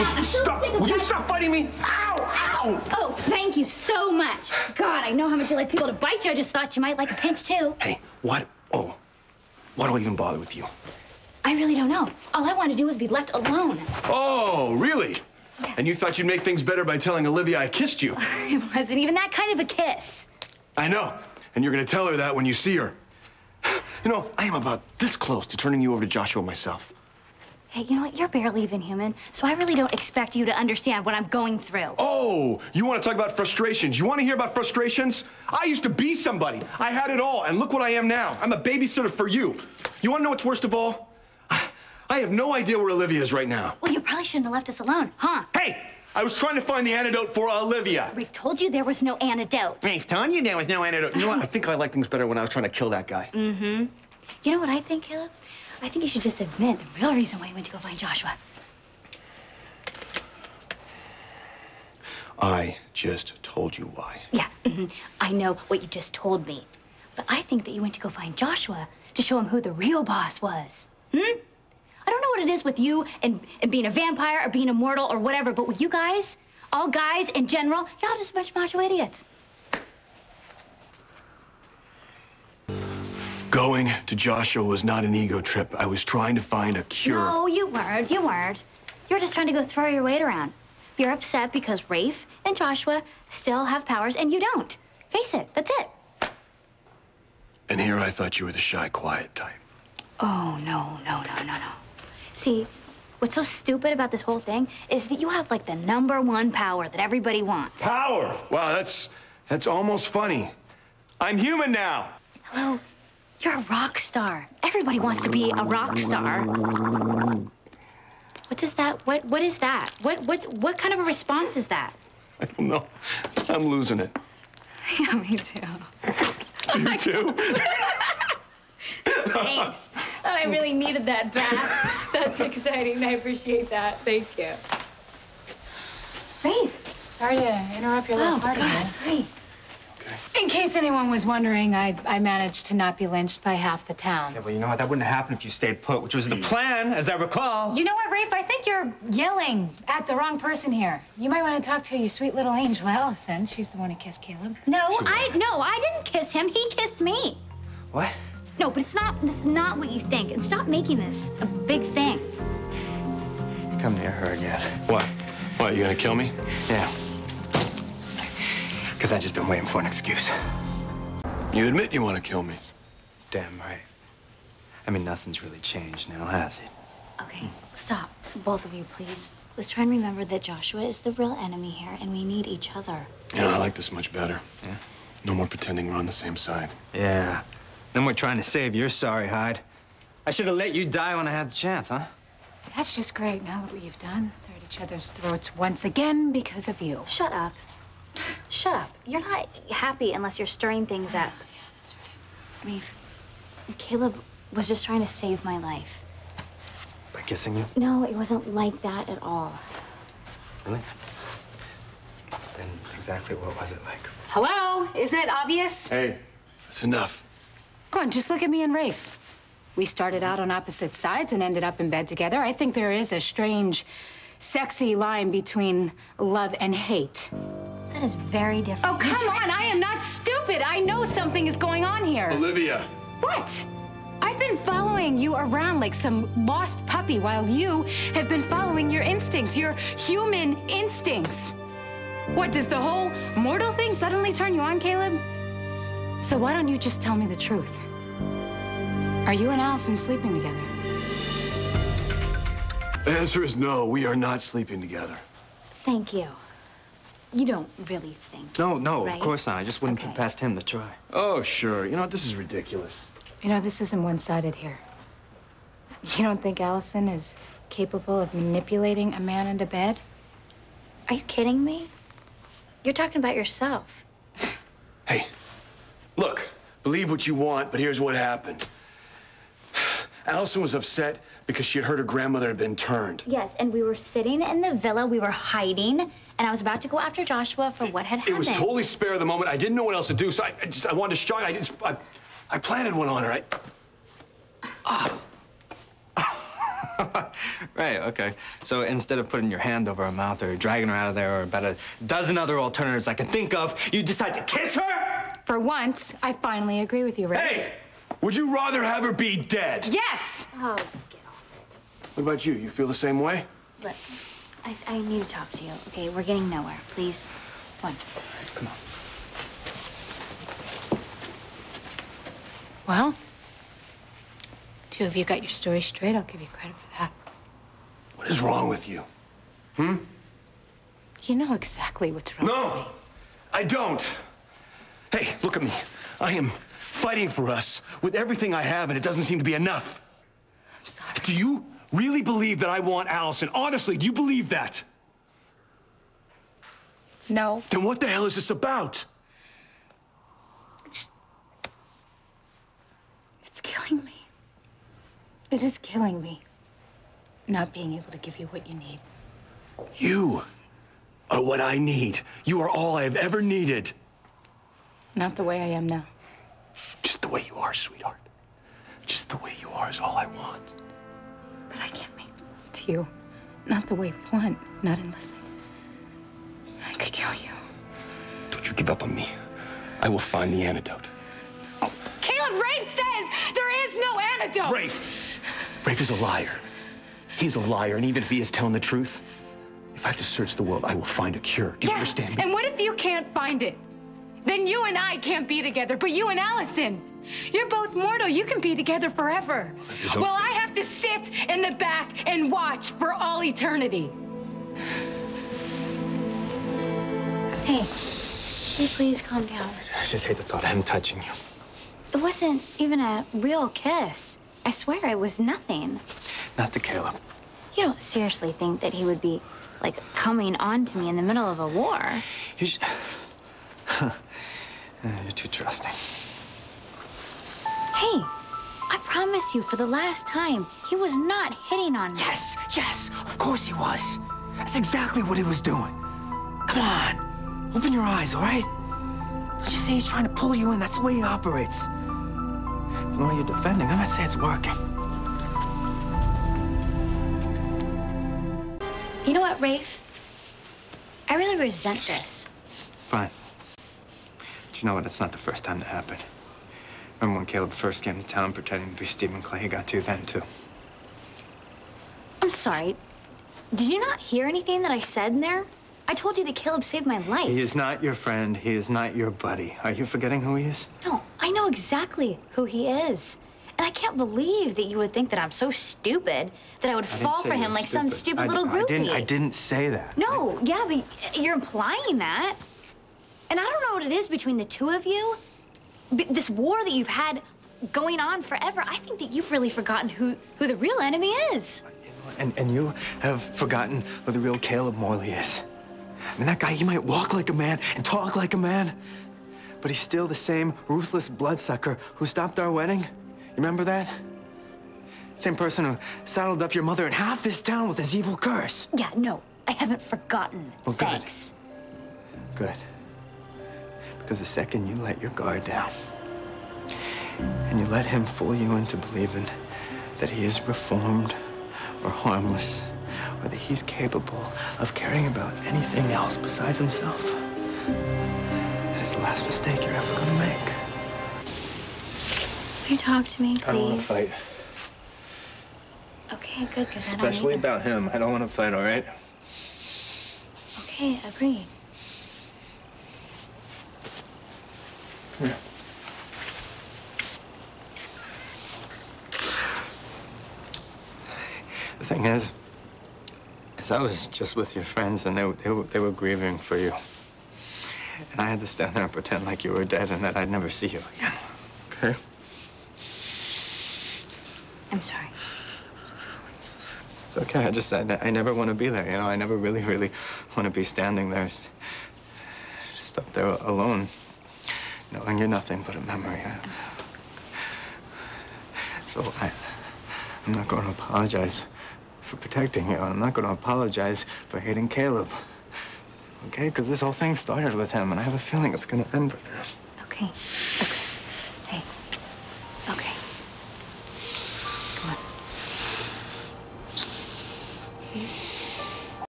Listen, stop. Will you stop fighting me? Ow! Ow! Oh, thank you so much. God, I know how much you like people to bite you. I just thought you might like a pinch too. Hey, what? Oh, why do I even bother with you? I really don't know. All I want to do is be left alone. Oh, really? Yeah. And you thought you'd make things better by telling Olivia I kissed you? It wasn't even that kind of a kiss. I know. And you're gonna tell her that when you see her. You know, I am about this close to turning you over to Joshua myself. Hey, you know what? You're barely even human, so I really don't expect you to understand what I'm going through. Oh, you want to talk about frustrations? You want to hear about frustrations? I used to be somebody. I had it all, and look what I am now. I'm a babysitter for you. You want to know what's worst of all? I have no idea where Olivia is right now. Well, you probably shouldn't have left us alone, huh? Hey, I was trying to find the antidote for Olivia. Rick told you there was no antidote. Hey, telling you there was no antidote. You know what? I think I like things better when I was trying to kill that guy. Mm-hmm. You know what I think, Caleb? I think you should just admit the real reason why you went to go find Joshua. I just told you why. Yeah, mhm. I know what you just told me. But I think that you went to go find Joshua to show him who the real boss was. Hmm? I don't know what it is with you and, and being a vampire or being immortal or whatever, but with you guys, all guys in general, y'all just a bunch of macho idiots. Going to Joshua was not an ego trip. I was trying to find a cure. No, you weren't. You weren't. You were just trying to go throw your weight around. You're upset because Rafe and Joshua still have powers and you don't. Face it, that's it. And here I thought you were the shy, quiet type. Oh, no, no, no, no, no. See, what's so stupid about this whole thing is that you have like the number one power that everybody wants. Power! Wow, that's that's almost funny. I'm human now. Hello, you're a rock star. Everybody wants to be a rock star. What is that? What what is that? What what what kind of a response is that? I don't know. I'm losing it. Yeah, me too. You too? Thanks. Oh, I really needed that back. That's exciting. I appreciate that. Thank you. Rafe. Sorry to interrupt your little Oh, party. God. man. Hi. In case anyone was wondering, I, I managed to not be lynched by half the town. Yeah, well, you know what? That wouldn't have happened if you stayed put, which was the hmm. plan, as I recall. You know what, Rafe? I think you're yelling at the wrong person here. You might want to talk to your sweet little angel, Alison. She's the one who kissed Caleb. No, I no, I didn't kiss him. He kissed me. What? No, but it's not. This is not what you think. And stop making this a big thing. Come near her again. What? What, you gonna kill me? Yeah. Because I've just been waiting for an excuse. You admit you want to kill me. Damn right. I mean, nothing's really changed now, has it? Okay, stop, both of you, please. Let's try and remember that Joshua is the real enemy here, and we need each other. You know, I like this much better. Yeah? No more pretending we're on the same side. Yeah. Then we're trying to save your sorry hide. I should have let you die when I had the chance, huh? That's just great. Now that we've done, they're at each other's throats once again because of you. Shut up. Shut up. You're not happy unless you're stirring things up. Rafe, Caleb was just trying to save my life. By kissing you? No, it wasn't like that at all. Really? Then exactly what was it like? Hello? Isn't it obvious? Hey, that's enough. Come on, just look at me and Rafe. We started out on opposite sides and ended up in bed together. I think there is a strange, sexy line between love and hate. That is very different. Oh, come on. I am not stupid. I know something is going on here. Olivia. What? I've been following you around like some lost puppy while you have been following your instincts, your human instincts. What, does the whole mortal thing suddenly turn you on, Caleb? So why don't you just tell me the truth? Are you and Alison sleeping together? The answer is no. We are not sleeping together. Thank you. You don't really think. No, no, Right? of course not. I just wouldn't Okay. put past him to try. Oh, sure. You know what? This is ridiculous. You know, this isn't one-sided here. You don't think Alison is capable of manipulating a man into bed? Are you kidding me? You're talking about yourself. Hey, look, believe what you want, but here's what happened. Alison was upset because she had heard her grandmother had been turned. Yes, and we were sitting in the villa, we were hiding, and I was about to go after Joshua for what had happened. It was totally spare of the moment. I didn't know what else to do, so I, I just I wanted to shock. I just I, I planted one on her. I, ah. right, okay. So instead of putting your hand over her mouth or dragging her out of there or about a dozen other alternatives I can think of, you decide to kiss her? For once, I finally agree with you, Ray. Hey! Would you rather have her be dead? Yes! Oh, get off it. What about you? You feel the same way? it. Look, I, I need to talk to you. Okay, we're getting nowhere. Please. One. Come on. Well, two of you got your story straight. I'll give you credit for that. What is wrong with you? Hmm? You know exactly what's wrong with No. I don't. Hey, look at me. I am fighting for us with everything I have, and it doesn't seem to be enough. I'm sorry. Do you really believe that I want Alison? Honestly, do you believe that? No. Then what the hell is this about? It's killing me. It is killing me. Not being able to give you what you need. You are what I need. You are all I have ever needed. Not the way I am now. Just the way you are, sweetheart. Just the way you are is all I want. But I can't make it to you. Not the way we want. Not unless I. I could kill you. Don't you give up on me. I will find the antidote. Oh. Caleb Rafe says there is no antidote! Rafe! Rafe is a liar. He's a liar, and even if he is telling the truth, if I have to search the world, I will find a cure. Do you Yeah. understand me? And what if you can't find it? Then you and I can't be together, but you and Alison. You're both mortal. You can be together forever. don't Well, say I have to sit in the back and watch for all eternity. Hey, hey, please calm down. I just hate the thought of him touching you. It wasn't even a real kiss. I swear it was nothing. Not to Caleb. You don't seriously think that he would be, like, coming on to me in the middle of a war? You sh- Uh, You're too trusting. Hey, I promise you for the last time, he was not hitting on me. Yes, yes, of course he was. That's exactly what he was doing. Come on, open your eyes, all right? Don't you see he's trying to pull you in? That's the way he operates. From the way you're defending, I must say it's working. You know what, Rafe? I really resent this. Fine. But you know what? It's not the first time that happened. Remember when Caleb first came to town pretending to be Stephen Clay? He got to you then, too. I'm sorry. Did you not hear anything that I said in there? I told you that Caleb saved my life. He is not your friend. He is not your buddy. Are you forgetting who he is? No, I know exactly who he is. And I can't believe that you would think that I'm so stupid that I would I fall for him like some stupid I, little I didn't. I didn't say that. No, yeah, but you're implying that. And I don't know what it is between the two of you. This war that you've had going on forever, I think that you've really forgotten who, who the real enemy is. And, and you have forgotten who the real Caleb Morley is. I mean, that guy, he might walk like a man and talk like a man, but he's still the same ruthless bloodsucker who stopped our wedding. You remember that? Same person who saddled up your mother and half this town with his evil curse. Yeah, no, I haven't forgotten. Well, good. Thanks. Good. Because the second you let your guard down and you let him fool you into believing that he is reformed or harmless or that he's capable of caring about anything else besides himself, that is the last mistake you're ever going to make. Will you talk to me, please? I don't want please? to fight. Okay, good, because I don't Especially about him. I don't want to fight, all right? Okay, agreed. The thing is, is I was just with your friends and they, were- they, were, they were grieving for you. And I had to stand there and pretend like you were dead and that I'd never see you again. Okay? I'm sorry. It's okay. I just, I, I never want to be there, you know? I never really, really want to be standing there, s- just up there alone, knowing you're nothing but a memory. I- So I, I'm not going to apologize for protecting you. I'm not going to apologize for hating Caleb. Okay? Because this whole thing started with him, and I have a feeling it's going to end with him. Okay, okay.